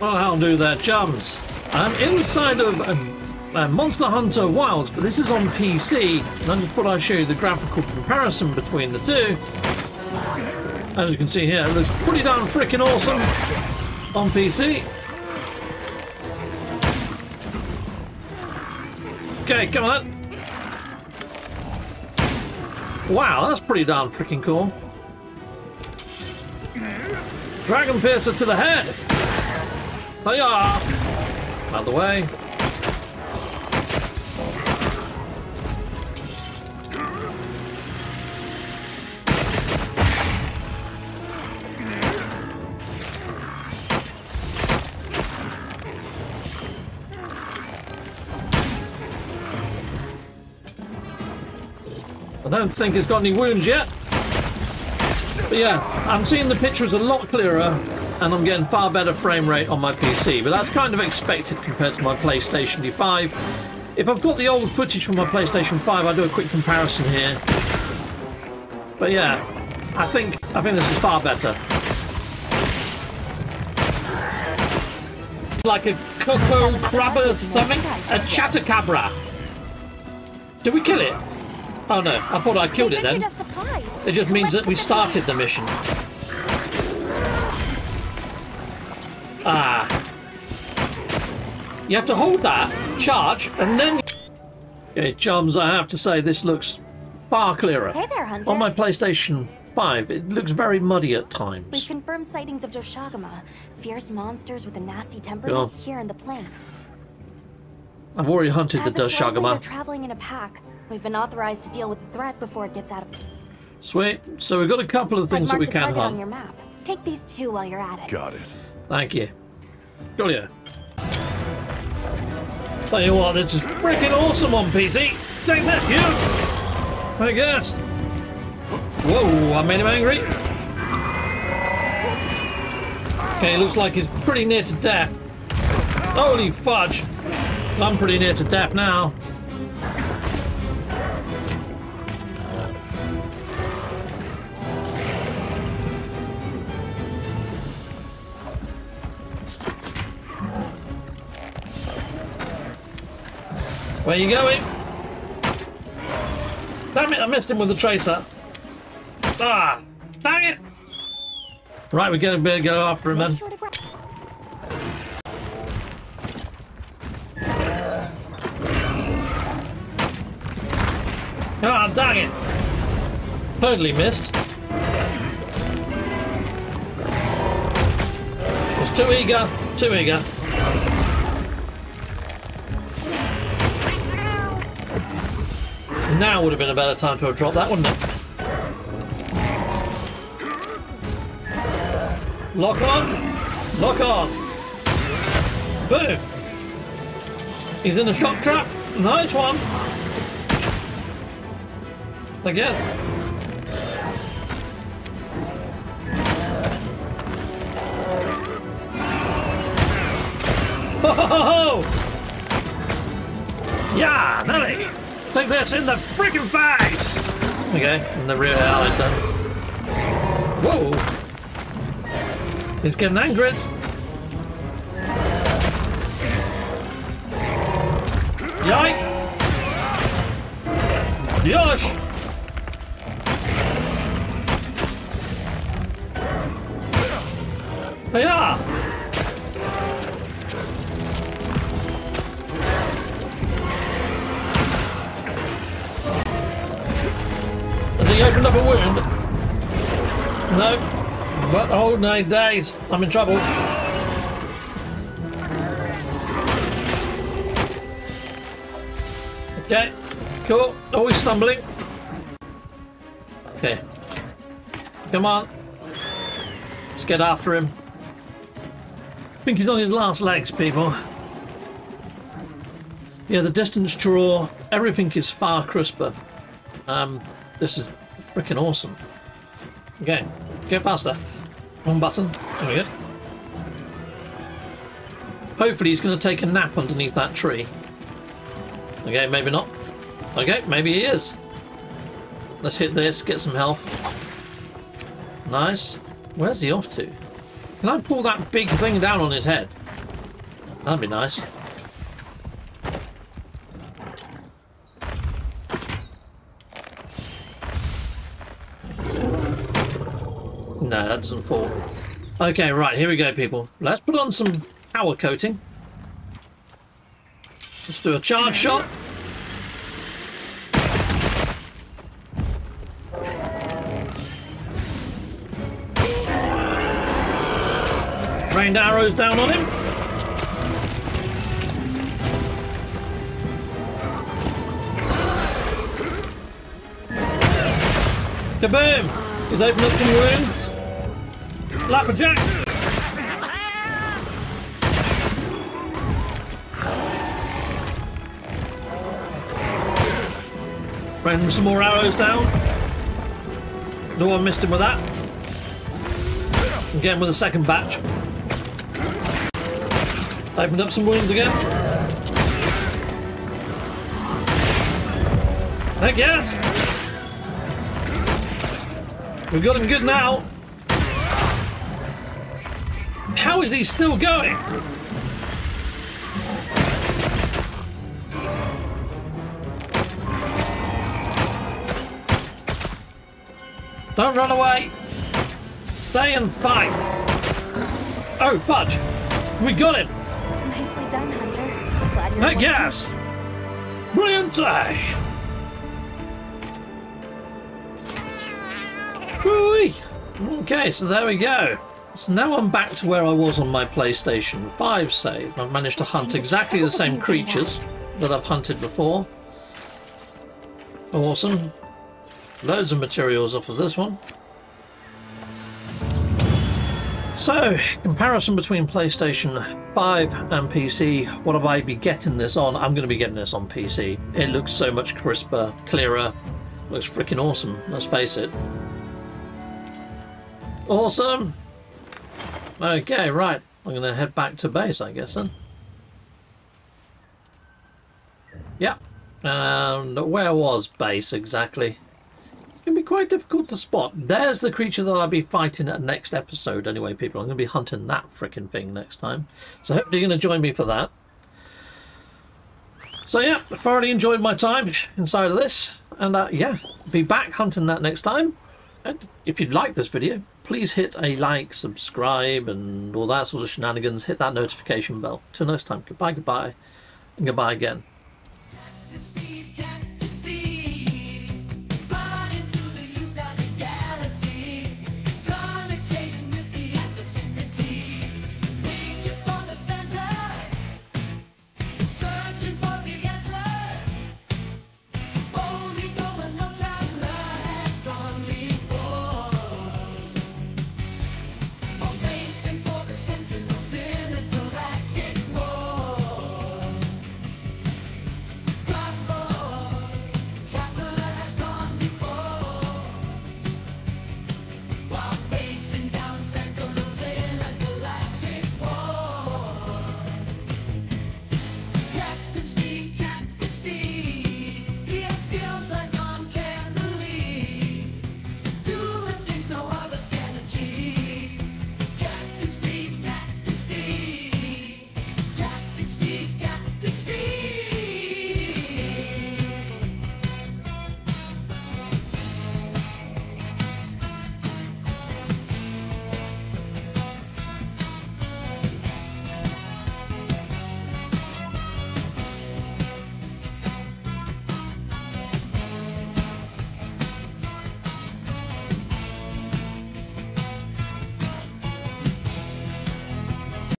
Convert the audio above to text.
Well, how do their chums? I'm inside of um, uh, Monster Hunter Wilds, but this is on PC. And I just thought I'd show you the graphical comparison between the two. As you can see here, it looks pretty darn freaking awesome on PC. Okay, come on. Wow, that's pretty darn freaking cool. Dragon Piercer to the head! Hiya! Out of the way. I don't think it's got any wounds yet. But yeah, I'm seeing the pictures a lot clearer and I'm getting far better frame rate on my PC, but that's kind of expected compared to my PlayStation 5. If I've got the old footage from my PlayStation 5, I'll do a quick comparison here. But yeah, I think I think this is far better. Like a cocoa crab or something? A chatacabra. Did we kill it? Oh no, I thought I killed it then. It just means that we started the mission. Ah. You have to hold that, charge, and then... Okay, chums, I have to say this looks far clearer. Hey there, Hunter. On my PlayStation 5, it looks very muddy at times. We've confirmed sightings of Doshaguma, fierce monsters with a nasty Yeah. here in the plants. I've already hunted As the it's likely they're traveling in a pack. We've been authorized to deal with the threat before it gets out of. Sweet. So we've got a couple of things that we the can target on hunt. your map. Take these two while you're at it. Got it. Thank you. Coolio. Tell you what, it's freaking awesome on PC. Take that, you! I guess. Whoa, I made him angry. Okay, looks like he's pretty near to death. Holy fudge. I'm pretty near to death now. Where you going? Damn it, I missed him with the tracer. Ah, dang it! Right, we get a bit to go after him then. Ah, dang it! Totally missed. Was too eager, too eager. Now would have been a better time to have dropped that, wouldn't it? Lock on! Lock on! Boom! He's in the shock trap. Nice one! Again. Ho ho ho ho! Yeah, Nelly! Think that's in the freaking face! Okay, in the rear alley done. Whoa! He's getting angry. Yike! Yosh! Yeah! He opened up a wound? No. But hold oh nine days. I'm in trouble. Okay. Cool. Always stumbling. Okay. Come on. Let's get after him. I think he's on his last legs, people. Yeah, the distance draw, everything is far crisper. Um, this is freaking awesome. Okay, get faster. One button. There we go. Hopefully he's going to take a nap underneath that tree. Okay, maybe not. Okay, maybe he is. Let's hit this, get some health. Nice. Where's he off to? Can I pull that big thing down on his head? That'd be nice. No, that doesn't fall. Okay, right, here we go, people. Let's put on some power coating. Let's do a charge shot. Rained arrows down on him. Kaboom! He's opened up some wounds. Flapperjack! Ran some more arrows down. No one missed him with that. Again with a second batch. Opened up some wounds again. Heck yes! We've got him good now. How is he still going? Don't run away. Stay and fight. Oh, fudge. We got him. Nicely done, Hunter. Glad you're Heck yes. Brilliant day. Okay, so there we go. So now I'm back to where I was on my PlayStation 5 save. I've managed to hunt exactly the same creatures that I've hunted before. Awesome. Loads of materials off of this one. So, comparison between PlayStation 5 and PC. What have I be getting this on? I'm going to be getting this on PC. It looks so much crisper, clearer. Looks freaking awesome, let's face it. Awesome! Okay, right. I'm going to head back to base, I guess, then. Yeah. And where was base exactly? It can be quite difficult to spot. There's the creature that I'll be fighting at next episode anyway, people. I'm going to be hunting that freaking thing next time. So hopefully you're going to join me for that. So yeah, thoroughly enjoyed my time inside of this. And uh, yeah, be back hunting that next time. And if you'd like this video, please hit a like, subscribe, and all that sort of shenanigans. Hit that notification bell. Till next time, goodbye, goodbye, and goodbye again.